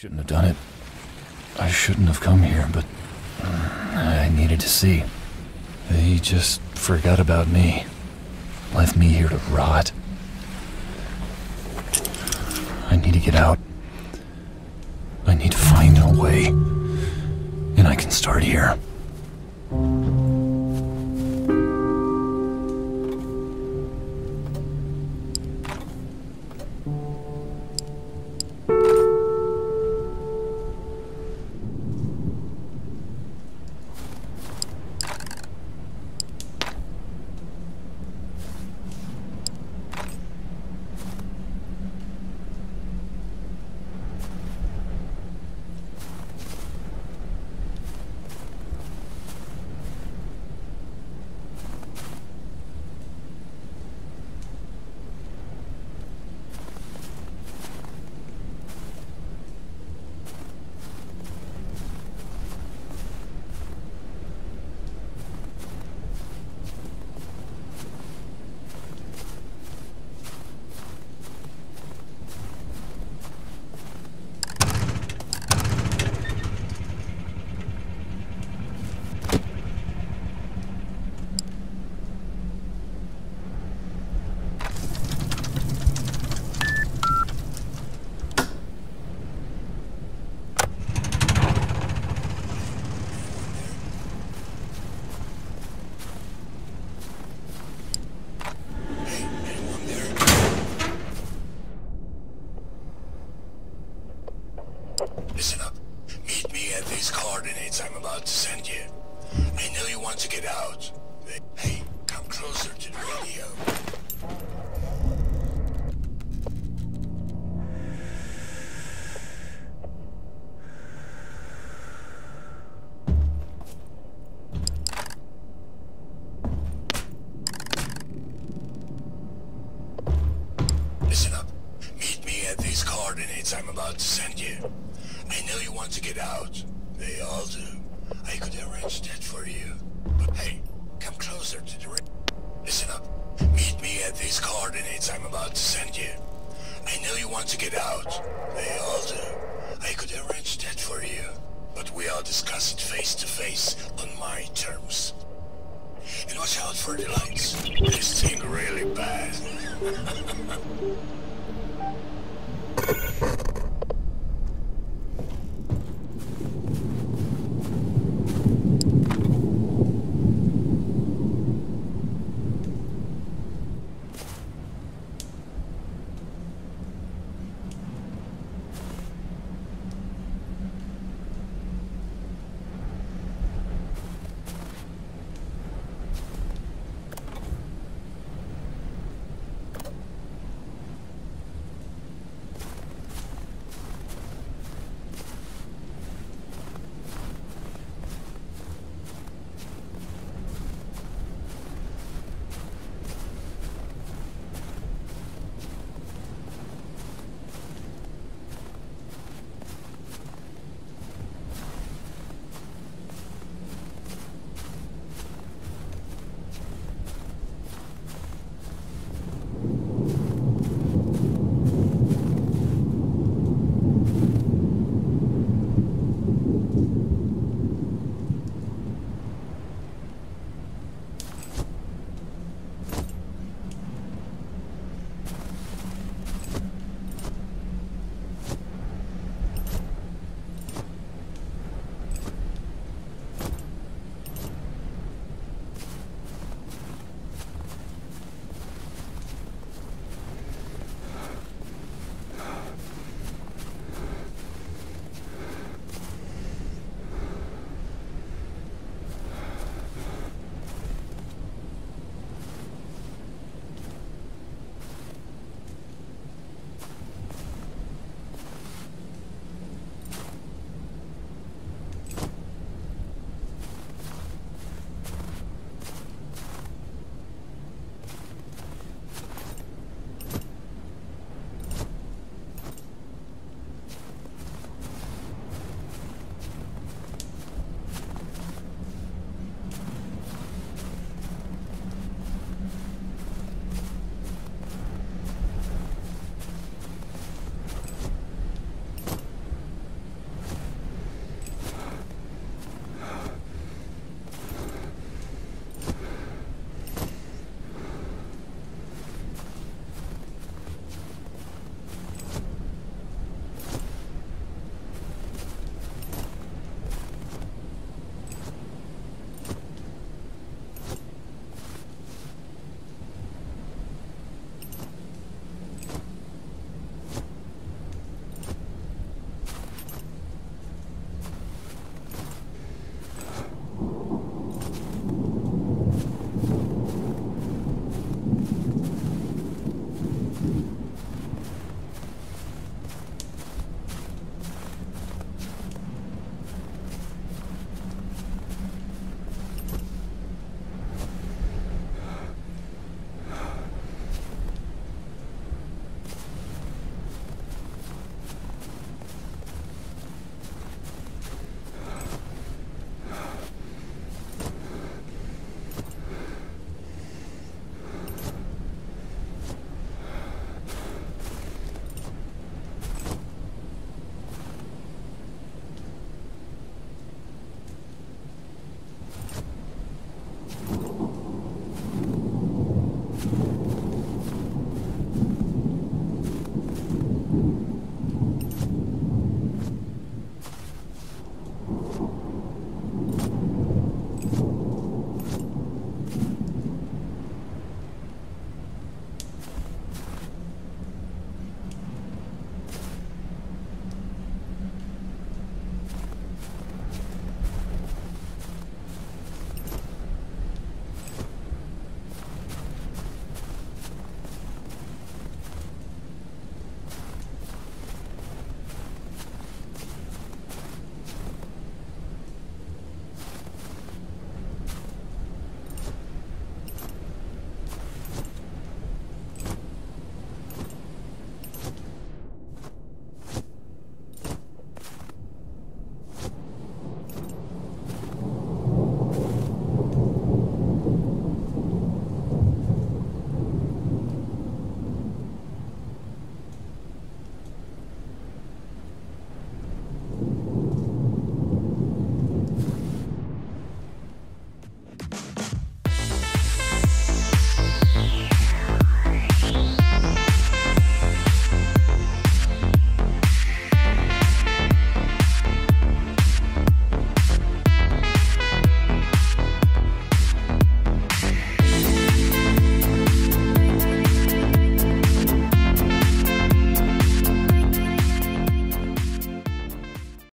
Shouldn't have done it. I shouldn't have come here, but uh, I needed to see. They just forgot about me. Left me here to rot. I need to get out. I need to find a way. And I can start here. Listen up. Meet me at these coordinates I'm about to send you. I know you want to get out. Hey, come closer to the radio. Want to get out. They all do. I could arrange that for you. But hey, come closer to the ra- Listen up. Meet me at these coordinates I'm about to send you. I know you want to get out. They all do. I could arrange that for you. But we all discuss it face to face on my terms. And watch out for the lights. This thing really bad.